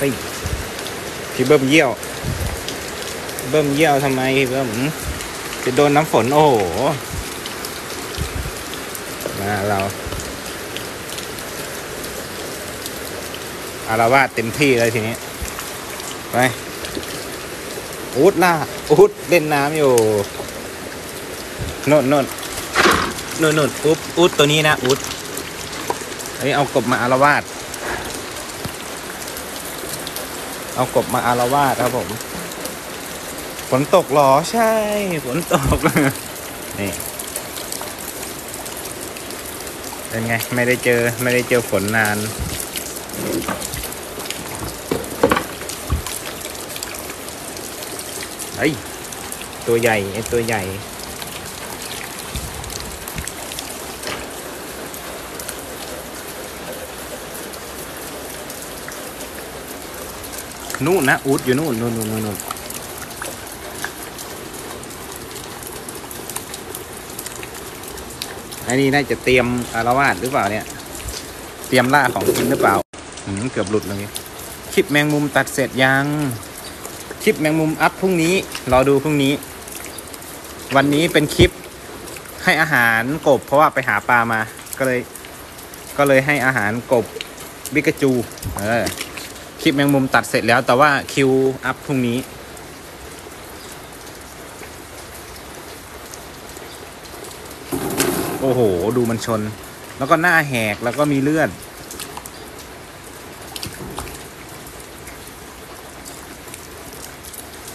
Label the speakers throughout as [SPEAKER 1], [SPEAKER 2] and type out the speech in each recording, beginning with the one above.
[SPEAKER 1] ฮ้ยพี่เบิ้มเยี่ยว เบิ้มเยี่ยวทำไมพี่เบิ้มจะโดนน้ำฝนโอ้โหมาเราอารวาสเต็มที่เลยทีนี้ ไปอูดล่าอูดเล่นน้ำอยู่นนนนนนนนอุ๊บอูดตัวนี้นะอูดเฮ้ยเอากบมาอารวาส เอากบมาอารวาสครับผม ฝนตกหรอใช่ ฝนตก นี่ เป็นไง ไม่ได้เจอ ไม่ได้เจอฝนนานเฮ้ยตัวใหญ่ไอตัวใหญ่ นู่นนะอูดอยู่นู่นนู่นนู่นนู่นอันนี้น่าจะเตรียมอารวาสหรือเปล่าเนี่ย เตรียมล่าของกินหรือเปล่าหืมเกือบหลุดเลยคลิปแมงมุมตัดเสร็จยังคลิปแมงมุมอัพพรุ่งนี้รอดูพรุ่งนี้ วันนี้เป็นคลิปให้อาหารกบ เพราะว่าไปหาปลามาก็เลย ก็เลยให้อาหารกบบิกาจู เออ ลิปแมงมุมตัดเสร็จแล้วแต่ว่าคิวอัพพรุ่งนี้ โอ้โห ดูมันชน แล้วก็หน้าแหกแล้วก็มีเลือด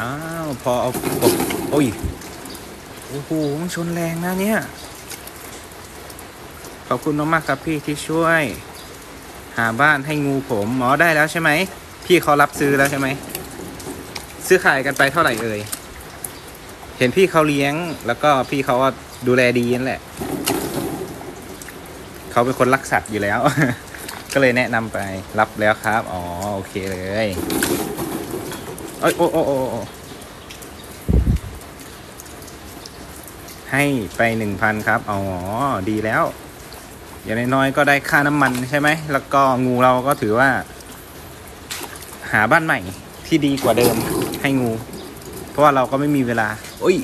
[SPEAKER 1] อ้าว พอเอากบโอ้ย โอ้โห มันชนแรงนะเนี่ย ขอบคุณมากๆครับพี่ที่ช่วย หาบ้านให้งูผมหมอได้แล้วใช่ไหม พี่เขารับซื้อแล้วใช่ไหม ซื้อขายกันไปเท่าไหร่เอ่ย เห็นพี่เขาเลี้ยง แล้วก็พี่เขาก็ดูแลดีนั่นแหละ เขาเป็นคนรักสัตว์อยู่แล้ว ก็เลยแนะนำไป รับแล้วครับ อ๋อ โอเคเลยเอ้ยโอ้โอ้โอ้โอ้ให้ไปหนึ่งพันครับ อ๋อ ดีแล้ว อย่างน้อยๆก็ได้ค่าน้ำมันใช่ไหม แล้วก็งูเราก็ถือว่า หาบ้านใหม่ที่ดีกว่าเดิมให้งู เพราะว่าเราก็ไม่มีเวลาโอ้ย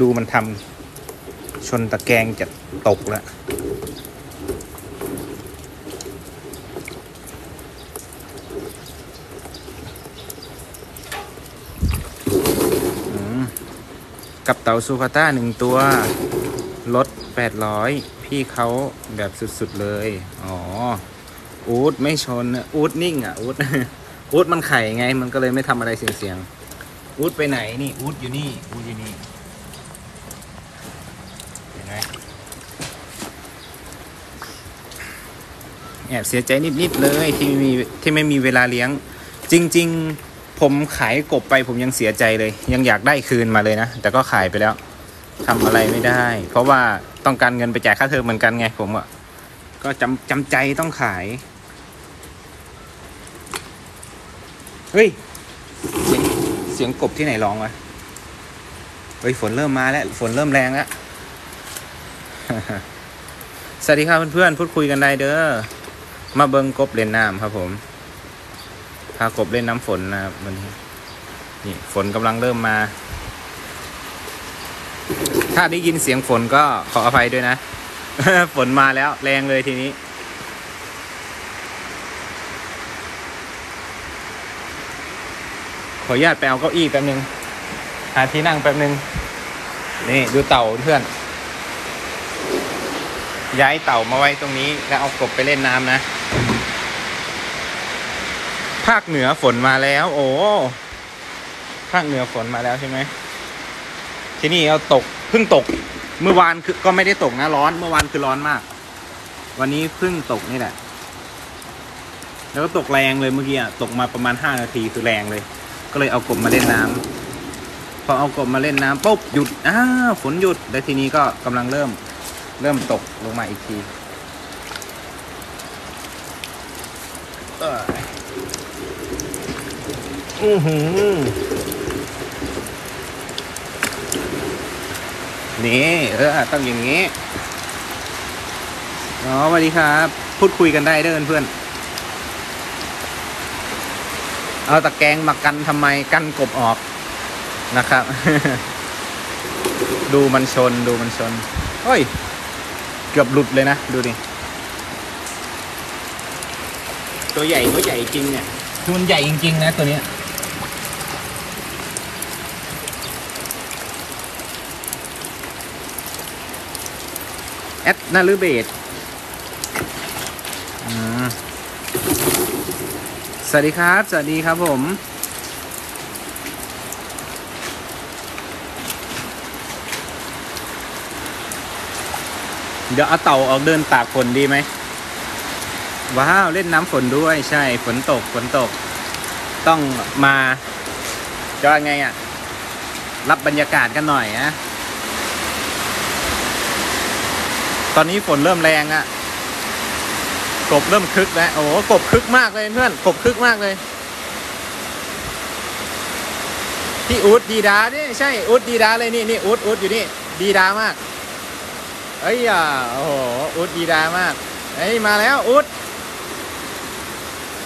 [SPEAKER 1] ดูมันทำชนตะแกรงจะตกแล้วกับเต่าซูคาต้าหนึ่งตัว ลดแปดร้อย พี่เขาแบบสุดๆเลย อ๋อ อูดไม่ชน อูดนิ่งอะ อูดอูดมันไข่ไง มันก็เลยไม่ทำอะไรเสี่ยงๆ อูดไปไหนนี่ อูดอยู่นี่ อูดอยู่นี่เห็นไหมแอบเสียใจนิดๆเลยที่ไม่มีที่ไม่มีเวลาเลี้ยง จริง ๆ ผมขายกบไปผมยังเสียใจเลย ยังอยากได้คืนมาเลยนะ แต่ก็ขายไปแล้วทำอะไรไม่ได้ เพราะว่า ต้องการเงินไปจ่ายค่าเทอมเหมือนกันไงผมอะก็จำจำใจต้องขาย เฮ้ย เสียงเสียงกบที่ไหนร้องวะ เฮ้ย ฝนเริ่มมาแล้ว ฝนเริ่มแรงแล้วสวัสดีครับเพื่อนๆพูดคุยกันได้เด้อ มาเบิงกบเล่นน้ำครับผม พากบเล่นน้ำฝนนะครับวันนี้นี่ฝนกำลังเริ่มมา ถ้าได้ยินเสียงฝนก็ขออภัยด้วยนะ ฝนมาแล้วแรงเลยทีนี้ ขออนุญาตไปเอาเก้าอี้แป๊บนึง หาที่นั่งแป๊บนึง นี่ดูเต่าเพื่อน ย้ายเต่ามาไว้ตรงนี้ แล้วเอากบไปเล่นน้ำนะ ภาคเหนือฝนมาแล้ว โอ้ ภาคเหนือฝนมาแล้วใช่ไหมที่นี่เอาตก เพิ่งตกเมื่อวานคือก็ไม่ได้ตกนะร้อนเมื่อวานคือร้อนมาก วันนี้เพิ่งตกนี่แหละ แล้วก็ตกแรงเลยเมื่อกี้อะตกมาประมาณห้านาทีคือแรงเลย ก็เลยเอากบมาเล่นน้ำพอเอากบมาเล่นน้ำปุ๊บหยุดอ้าฝนหยุดแล้วทีนี้ก็กำลังเริ่ม เริ่มตกลงมาอีกทีอือหือ นี่เออต้องอย่างนี้อ๋อสวัสดีครับ พูดคุยกันได้เด้อเพื่อนเอาตะแกรงมากันทำไมกันกบออกนะครับ ดูมันชนดูมันชนเฮ้ย เกือบหลุดเลยนะ ดูดิตัวใหญ่ตัวใหญ่จริงเนี่ยคือมันใหญ่จริง ๆ นะตัวเนี้ย แอดนาลือเบดสวัสดีครับ สวัสดีครับผม เดี๋ยวเอาเต่าออกเดินตากฝนดีไหม ว้าว เล่นน้ำฝนด้วยใช่ฝนตกฝนตก ต้องมาจะไงอะ รับบรรยากาศกันหน่อยนะ ตอนนี้ฝนเริ่มแรงอะกบเริ่มคึกแล้วโอ้โหกบคึกมากเลยเพื่อนกบคึกมากเลย พี่อูดดีดาเนี่ยใช่อูดดีดาเลยนี่นี่อูดอูดอยู่นี่ ดีดามากเอ้ยอะโอ้โหอูดดีดามากเอ้ยมาแล้วอูด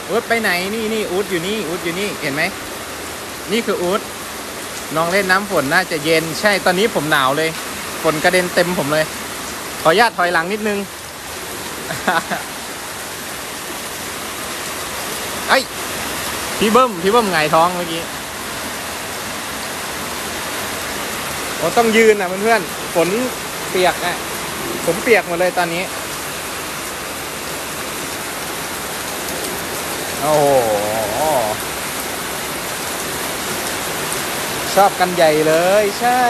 [SPEAKER 1] อูดไปไหนนี่นี่อูดอยู่นี่อูดอยู่นี่เห็นไหมนี่คืออูดน้องเล่นน้ำฝนน่าจะเย็น ใช่ตอนนี้ผมหนาวเลยฝนกระเด็นเต็มผมเลย ขออนุญาตถอยหลังนิดนึง ไอ้ยพี่เบิ้มพี่เบิ้มไงท้องเมื่อกี้โอ้ต้องยืนอะเพื่อนๆฝนเปียกอะผมเปียกหมดเลยตอนนี้ โอ้โห ชอบกันใหญ่เลย ใช่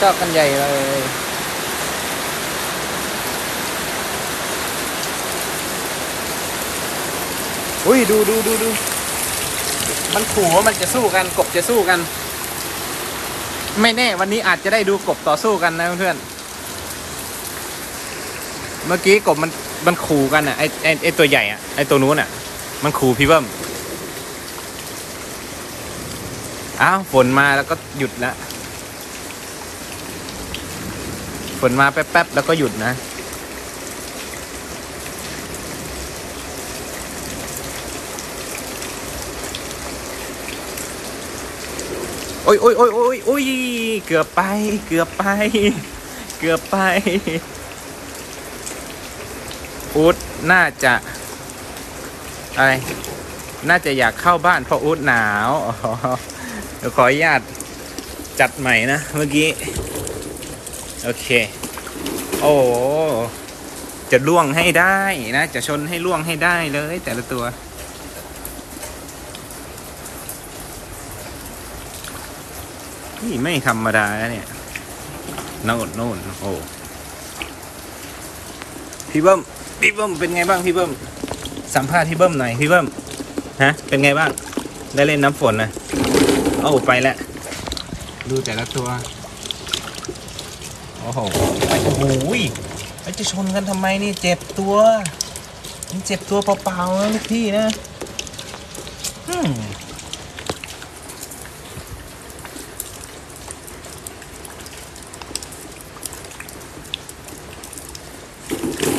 [SPEAKER 1] ชอบกันใหญ่เลย อุ้ยดูดูดูดูมันขู่ว่ามันจะสู้กันกบจะสู้กัน ไม่แน่วันนี้อาจจะได้ดูกบต่อสู้กันนะเพื่อนเมื่อกี้กบมันมันขู่กันอะไอไอไอตัวใหญ่อะไอตัวนู้นอะ มันขู่พี่เบิ้มอ้าวฝนมาแล้วก็หยุดละฝนมาแป๊บๆแล้วก็หยุดนะ โอ้ยโอ้ยโอ้ยโอ้ยโอ้ยเกือบไป เกือบไป เกือบไปอูดน่าจะ อะไร น่าจะอยากเข้าบ้านเพราะอูดหนาวเดี๋ยวขออนุญาตจัดใหม่นะ เมื่อกี้ โอเค โอ้จะล่วงให้ได้นะ จะชนให้ล่วงให้ได้เลยแต่ละตัว นี่ไม่ธรรมดาเนี่ยโน่นโน่นโอ้พี่เบิ้มพี่เบิ้มเป็นไงบ้างพี่เบิ้มสัมภาษณ์พี่เบิ้มหน่อยพี่เบิ้มฮะ เป็นไงบ้าง ได้เล่นน้ำฝนนะโอ้ไปแล้วดูแต่ละตัว โอ้โหโอ้โหจะชนกันทำไมนี่เจ็บตัวมันเจ็บตัวเปล่าๆนะลูกพี่นะอืม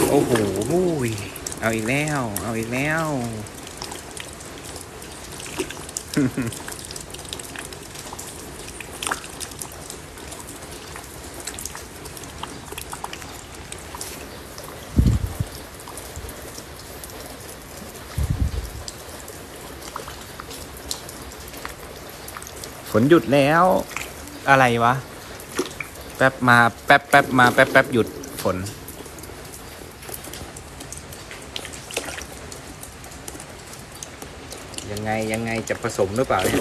[SPEAKER 1] โอ้ย เอาอีกแล้ว เอาอีกแล้ว ฝนหยุดแล้ว อะไรวะ แป๊บมา แป๊บแป๊บมา แป๊บแป๊บหยุดฝน ยังไงยังไงจะผสมหรือเปล่าเนี่ย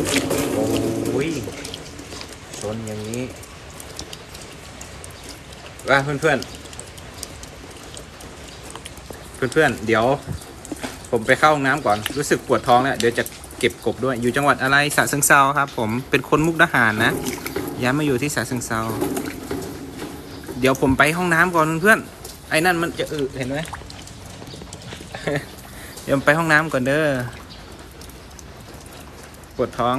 [SPEAKER 1] โอ้ยชนอย่างนี้ว่าเพื่อนเพื่อนเพื่อนเพื่อนเดี๋ยว ผมไปเข้าห้องน้ำก่อนรู้สึกปวดท้องแล้วเดี๋ยวจะเก็บกบด้วยอยู่จังหวัดอะไรสระเชิงเซาครับ ผมเป็นคนมุกดาหารนะย้ายมาอยู่ที่สระเชิงเซาเดี๋ยวผมไปห้องน้ำก่อนเพื่อนไอ้นั่นมันจะอึเห็นไหมเดี๋ยวไปห้องน้ำก่อนเด้อ ปวดท้อง